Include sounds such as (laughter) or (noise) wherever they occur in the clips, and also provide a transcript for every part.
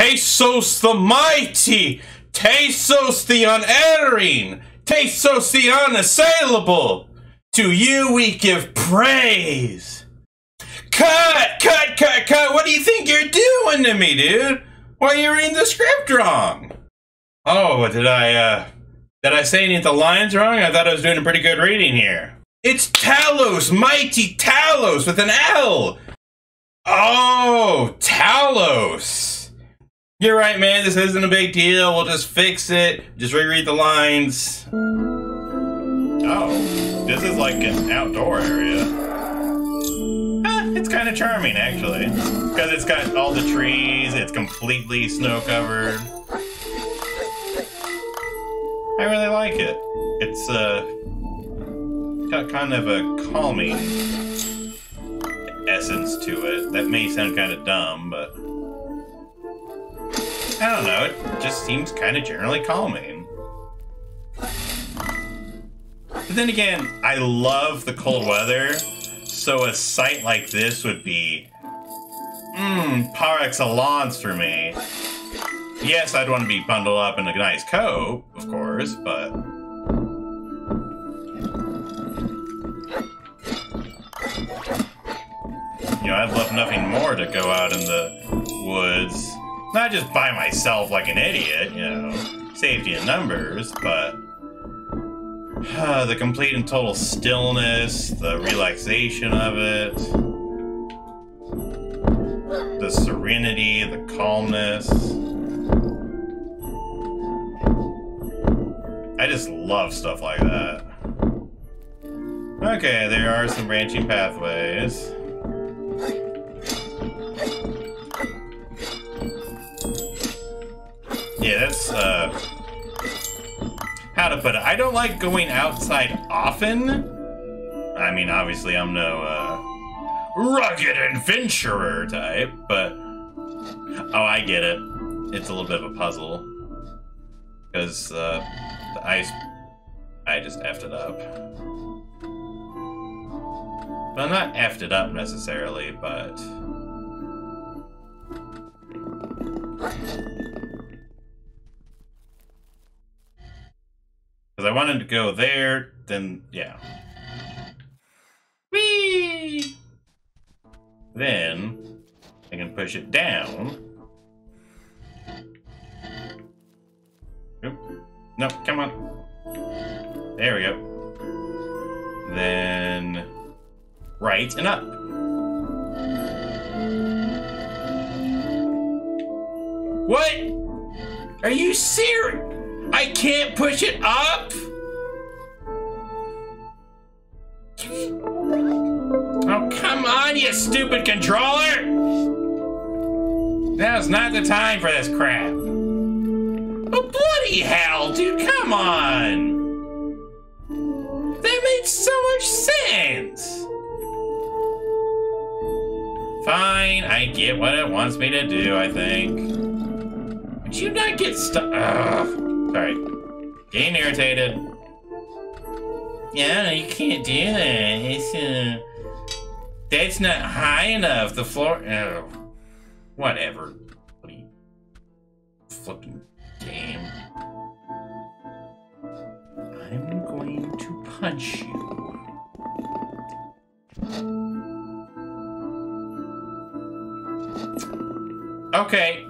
Tasos the mighty, Tasos the unerring, Tasos the unassailable. To you we give praise. Cut, cut, cut, cut. What do you think you're doing to me, dude? Why are you reading the script wrong? Oh, did I, uh, did I say any of the lines wrong? I thought I was doing a pretty good reading here. It's Talos, mighty Talos with an L. Oh, Talos. You're right, man. This isn't a big deal. We'll just fix it. Just reread the lines. Oh, this is like an outdoor area. Eh, it's kind of charming, actually. Because it's got all the trees. It's completely snow covered. I really like it. It's, uh, got kind of a calming essence to it. That may sound kind of dumb, but I don't know. It just seems kind of generally calming. But then again, I love the cold weather, so a sight like this would be, mmm, par excellence for me. Yes, I'd want to be bundled up in a nice coat, of course, but you know, I'd love nothing more to go out in the woods. Not just by myself like an idiot, you know, safety in numbers, but uh, (sighs) the complete and total stillness, the relaxation of it, the serenity, the calmness. I just love stuff like that. Okay, there are some branching pathways. Yeah, that's, uh... How to put it? I don't like going outside often. I mean, obviously I'm no, uh... Rugged adventurer type, but... Oh, I get it. It's a little bit of a puzzle. Because, uh, the ice... I just effed it up. Well, not effed it up necessarily, but... Because I wanted to go there, then, yeah. Whee! Then, I can push it down. Oop. No, come on. There we go. Then, right and up. What? Are you serious? I can't push it up? Oh, come on, you stupid controller! Now's not the time for this crap. Oh, bloody hell, dude, come on! That made so much sense! Fine, I get what it wants me to do, I think. Would you not get stuck? Sorry. Getting irritated. Yeah, you can't do that. It's, uh, that's not high enough. The floor. Oh, whatever. What you. Game. I'm going to punch you. Okay,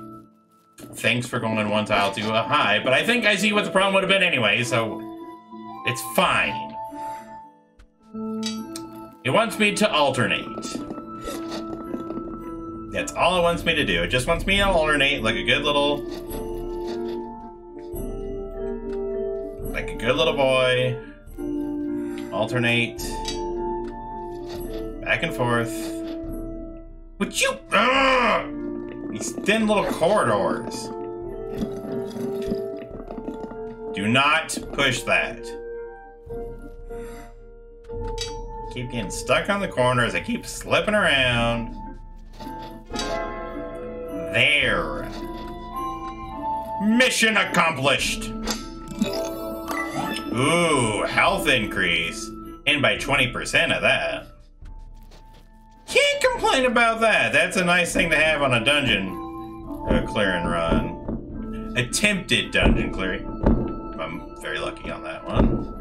thanks for going one tile to a high, but I think I see what the problem would have been anyway, so it's fine. It wants me to alternate. That's all it wants me to do. It just wants me to alternate like a good little... Like a good little boy. Alternate. Back and forth. Would you... Ugh! These thin little corridors. Do not push that. Keep getting stuck on the corners. I keep slipping around. There. Mission accomplished. Ooh, health increase. And by 20% of that. Complain about that. That's a nice thing to have on a dungeon. Uh, a clear and run. Attempted dungeon clearing. I'm very lucky on that one.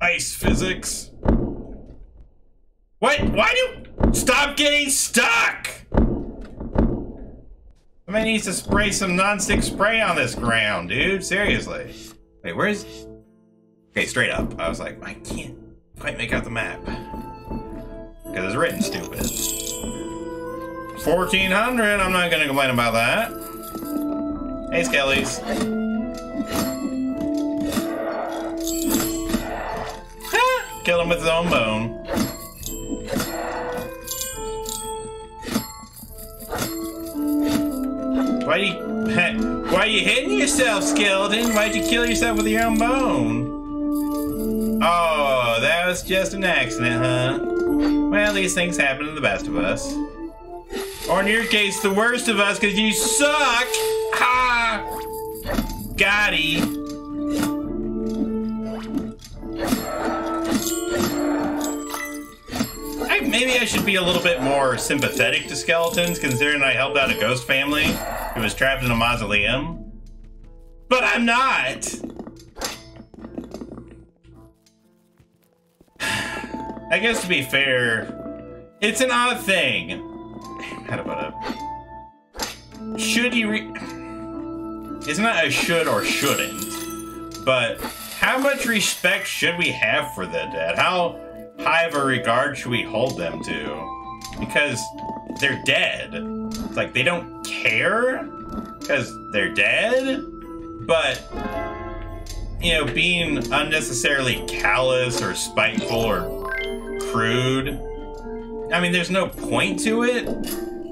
Ice physics. What? Why do... Stop getting stuck! Somebody needs to spray some non-stick spray on this ground, dude. Seriously. Wait, where's... Okay, straight up. I was like, I can't quite make out the map. Because it's written stupid. 1400, I'm not gonna complain about that. Hey, Skellies. (laughs) Kill him with his own bone. Why you, (laughs) why are you hitting yourself, skeleton? Why'd you kill yourself with your own bone? Oh, that was just an accident, huh? Well, these things happen to the best of us. Or in your case, the worst of us, because you suck! Ha! Gotti. maybe I should be a little bit more sympathetic to skeletons, considering I helped out a ghost family who was trapped in a mausoleum. But I'm not! I guess to be fair, it's an odd thing. How put it? Should you re- It's not a should or shouldn't, but how much respect should we have for the dead? How high of a regard should we hold them to? Because they're dead. It's like they don't care because they're dead, but you know, being unnecessarily callous or spiteful or crude. I mean, there's no point to it.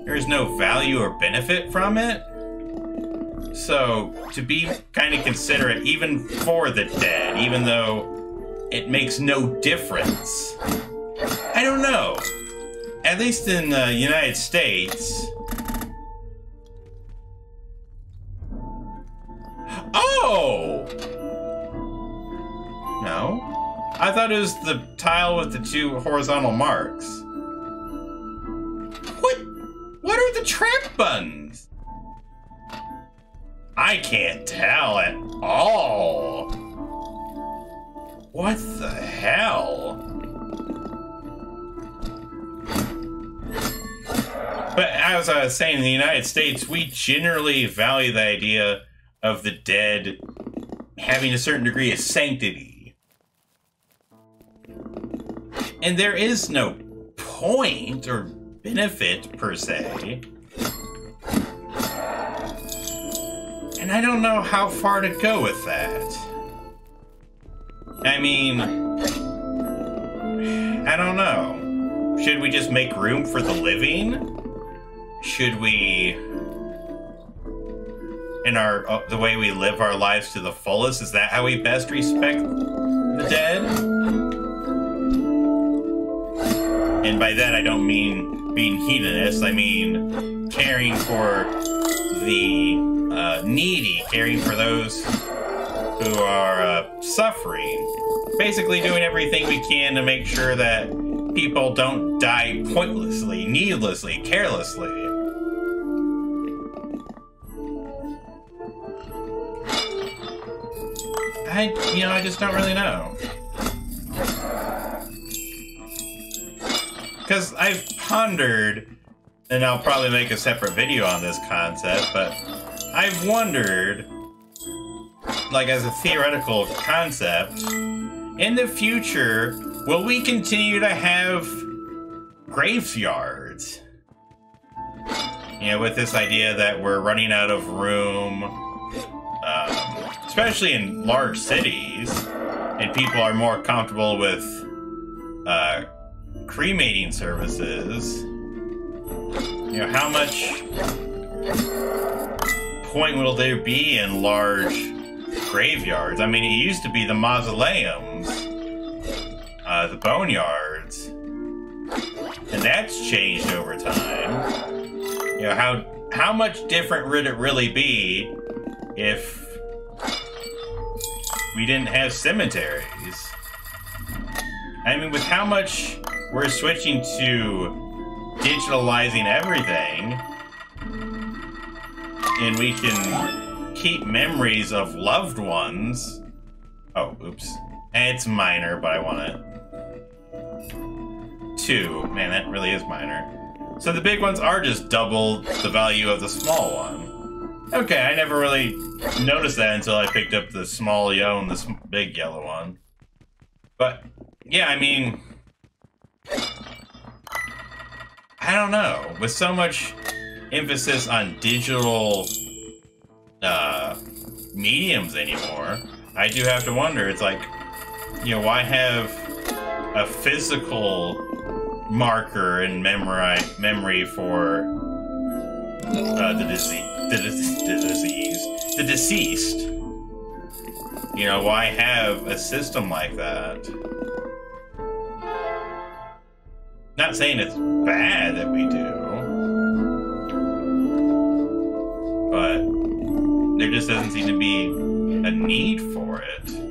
There's no value or benefit from it. So, to be kind of considerate, even for the dead, even though it makes no difference. I don't know. At least in the United States. Oh! No? I thought it was the tile with the two horizontal marks. What? What are the trap buttons? I can't tell at all. What the hell? But as I was saying, in the United States, we generally value the idea of the dead having a certain degree of sanctity. And there is no point or benefit, per se. And I don't know how far to go with that. I mean, I don't know. Should we just make room for the living? Should we, in our uh, the way we live our lives to the fullest, is that how we best respect the dead? And by that, I don't mean being hedonist. I mean caring for the uh, needy, caring for those who are uh, suffering. Basically, doing everything we can to make sure that people don't die pointlessly, needlessly, carelessly. I, you know, I just don't really know. Because I've pondered, and I'll probably make a separate video on this concept, but I've wondered like as a theoretical concept, in the future, will we continue to have graveyards? You know, with this idea that we're running out of room, um, especially in large cities, and people are more comfortable with uh, cremating services. You know, how much point will there be in large graveyards. I mean, it used to be the mausoleums, uh, the boneyards, and that's changed over time. You know, how how much different would it really be if we didn't have cemeteries? I mean, with how much we're switching to digitalizing everything, and we can keep memories of loved ones. Oh, oops. It's minor, but I want it. Two. Man, that really is minor. So the big ones are just double the value of the small one. Okay, I never really noticed that until I picked up the small yellow and this big yellow one. But, yeah, I mean... I don't know. With so much emphasis on digital uh, mediums anymore, I do have to wonder. It's like, you know, why have a physical marker and memory memory for uh, the disease, the, the disease, the deceased? You know, why have a system like that? Not saying it's bad that we do, but there just doesn't seem to be a need for it.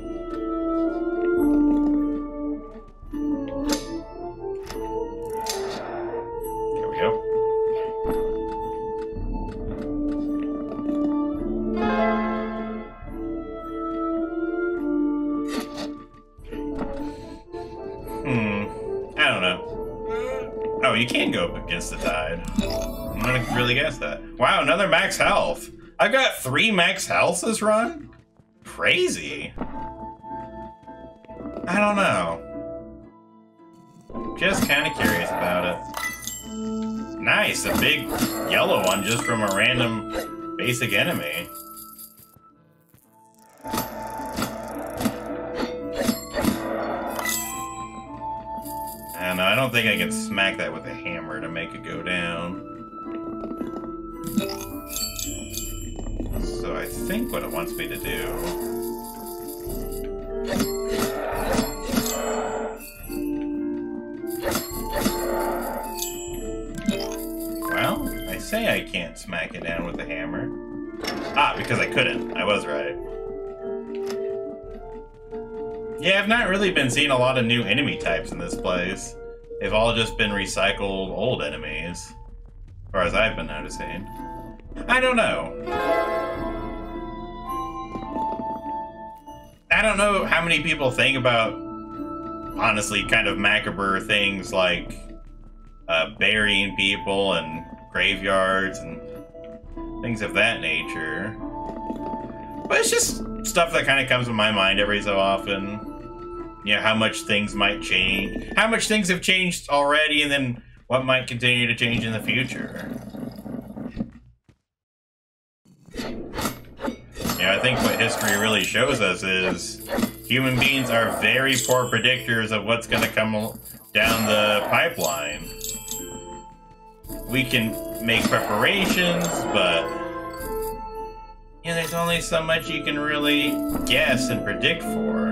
Gonna really guess that. Wow, another max health. I've got three max health this run? Crazy. I don't know. Just kind of curious about it. Nice, a big yellow one just from a random basic enemy. I I don't think I can smack that with a hammer to make it go down. So I think what it wants me to do... Well, I say I can't smack it down with a hammer. Ah, because I couldn't. I was right. Yeah, I've not really been seeing a lot of new enemy types in this place. They've all just been recycled old enemies. As far as I've been noticing. I don't know. I don't know how many people think about, honestly, kind of macabre things like uh, burying people and graveyards and things of that nature. But it's just stuff that kind of comes to my mind every so often. You know, how much things might change. How much things have changed already, and then what might continue to change in the future. Yeah, I think what history really shows us is human beings are very poor predictors of what's going to come down the pipeline. We can make preparations, but you know, there's only so much you can really guess and predict for.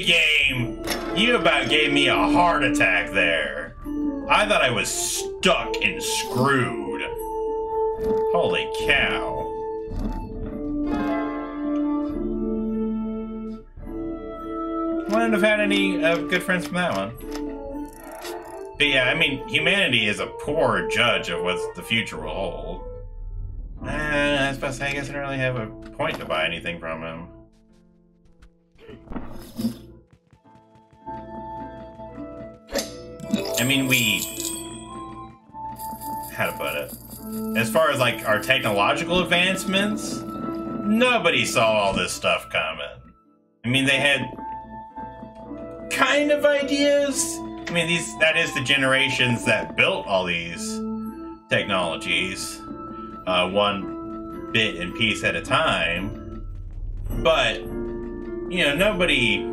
Game. You about gave me a heart attack there. I thought I was stuck and screwed. Holy cow. Wouldn't have had any uh, good friends from that one. But yeah, I mean, humanity is a poor judge of what the future will hold. Uh, I was about to say, I guess I don't really have a point to buy anything from him. I mean, we... How to put it? As far as, like, our technological advancements, nobody saw all this stuff coming. I mean, they had kind of ideas. I mean, these that is the generations that built all these technologies, uh, one bit and piece at a time. But you know, nobody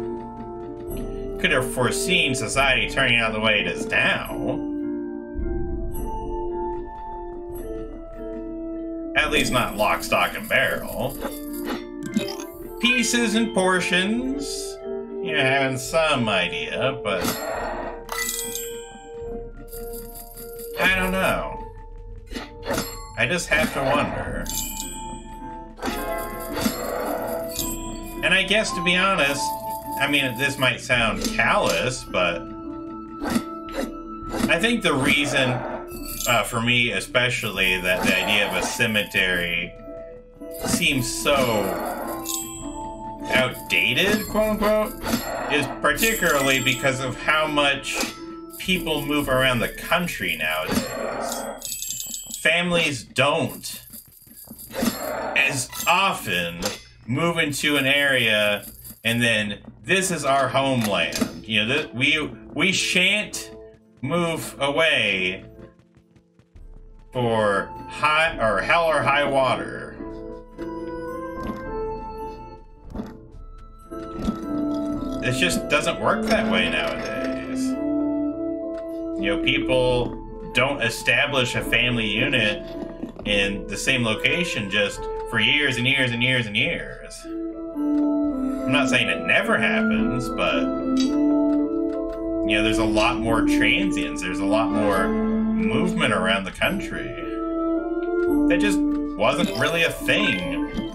could have foreseen society turning out the way it is now. At least not lock, stock, and barrel. Pieces and portions you know, having some idea, but I don't know. I just have to wonder. And I guess to be honest, I mean, this might sound callous, but I think the reason, uh, for me especially, that the idea of a cemetery seems so outdated, quote unquote, is particularly because of how much people move around the country nowadays. Families don't as often move into an area and then this is our homeland. You know, we we shan't move away for high or hell or high water. It just doesn't work that way nowadays. You know, people don't establish a family unit in the same location just for years and years and years and years. I'm not saying it never happens, but you know, there's a lot more transients. There's a lot more movement around the country. That just wasn't really a thing,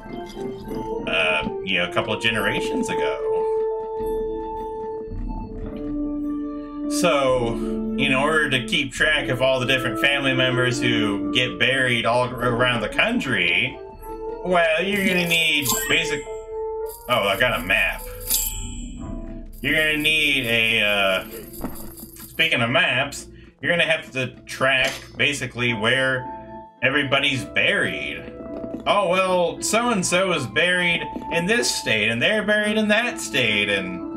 uh, you know, a couple of generations ago. So, in order to keep track of all the different family members who get buried all around the country, well, you're gonna need basic. Oh, I got a map. You're gonna need a. Uh... Speaking of maps, you're gonna have to track basically where everybody's buried. Oh well, so and so is buried in this state, and they're buried in that state, and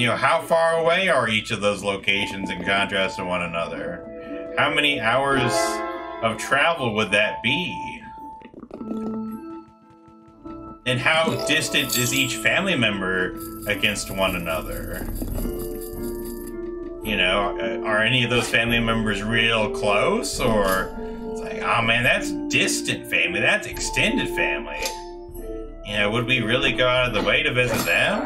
you know, how far away are each of those locations in contrast to one another? How many hours of travel would that be? And how distant is each family member against one another? You know, uh, are any of those family members real close? Or it's like, oh man, that's distant family, that's extended family. You know, would we really go out of the way to visit them?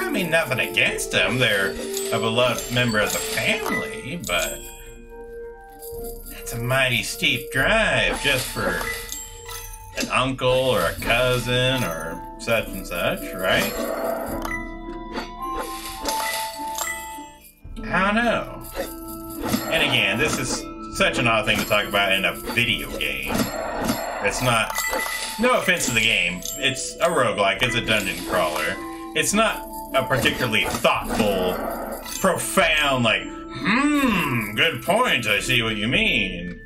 I mean, nothing against them. They're a beloved member of the family, but that's a mighty steep drive just for an uncle or a cousin or such and such, right? I don't know. And again, this is such an odd thing to talk about in a video game. It's not. No offense to the game, it's a roguelike, it's a dungeon crawler. It's not a particularly thoughtful, profound, like, hmm, good point, I see what you mean.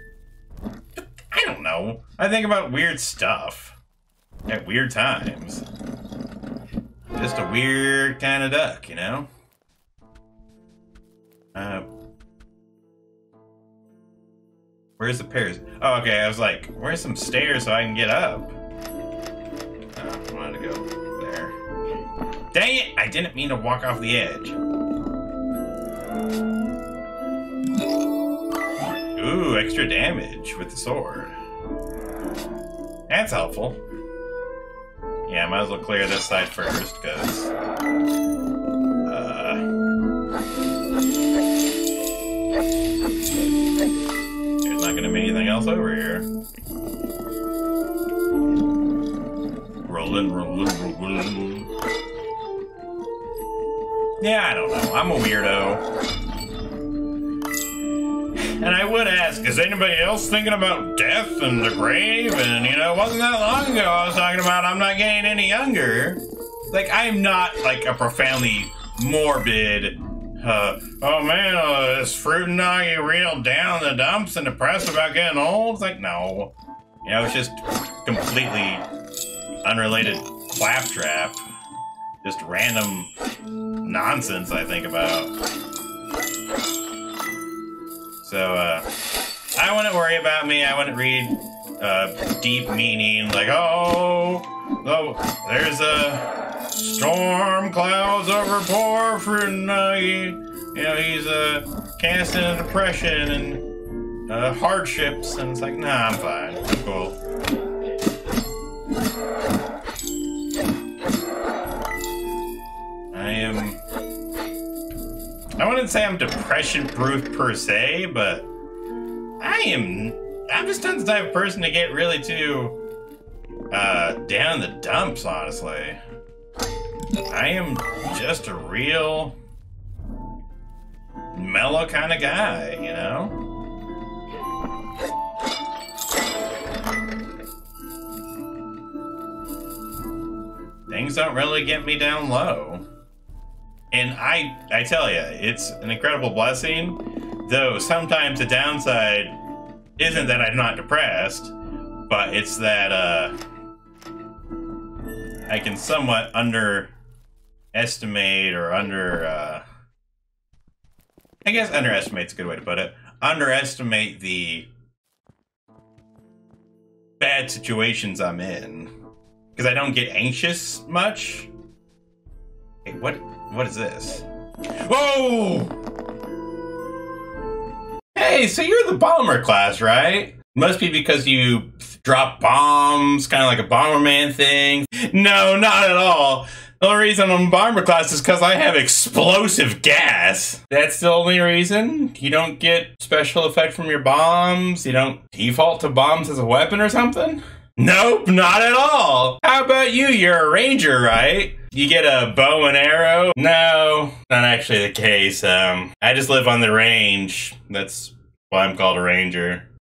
I don't know. I think about weird stuff at weird times. Just a weird kind of duck, you know? Uh, where's the pairs? Oh, okay, I was like, where's some stairs so I can get up? Oh, I wanted to go. There. Dang it! I didn't mean to walk off the edge. Ooh, extra damage with the sword. That's helpful. Yeah, might as well clear this side first, because... Uh... There's not gonna be anything else over here. Rolling, rolling, rolling. Yeah, I don't know. I'm a weirdo. And I would ask, is anybody else thinking about death and the grave? And, you know, it wasn't that long ago I was talking about I'm not getting any younger. Like, I'm not, like, a profoundly morbid, uh, oh man, uh, is FruitNDoggie real down the dumps and depressed about getting old? It's like, no. You know, it's just completely unrelated claptrap. Just random nonsense I think about. So, uh, I wouldn't worry about me. I wouldn't read uh, deep meaning like, oh, oh, there's a storm clouds over poor uh, you know, he's uh, casting depression and uh, hardships, and it's like, nah, I'm fine. I'm cool. I wouldn't say I'm depression proof per se, but I am. I'm just not the type of person to get really too uh, down the dumps, honestly. I am just a real mellow kind of guy, you know? Things don't really get me down low. And I I tell you, it's an incredible blessing, though sometimes the downside isn't that I'm not depressed, but it's that uh I can somewhat underestimate or under uh I guess underestimate's a good way to put it. Underestimate the bad situations I'm in. Because I don't get anxious much. Hey, what what is this? Whoa! Hey, so you're the bomber class, right? Must be because you drop bombs, kind of like a Bomberman thing. No, not at all. The only reason I'm bomber class is because I have explosive gas. That's the only reason? You don't get special effect from your bombs? You don't default to bombs as a weapon or something? Nope, not at all. How about you? You're a ranger, right? You get a bow and arrow? No, not actually the case. Um, I just live on the range. That's why I'm called a ranger.